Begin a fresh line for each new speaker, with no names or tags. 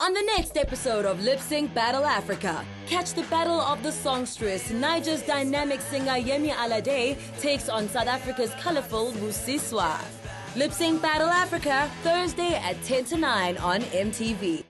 On the next episode of Lip Sync Battle Africa, catch the battle of the songstress. Niger's dynamic singer Yemi Alade takes on South Africa's colorful Busiswa. Lip Sync Battle Africa, Thursday at 10 to 9 on MTV.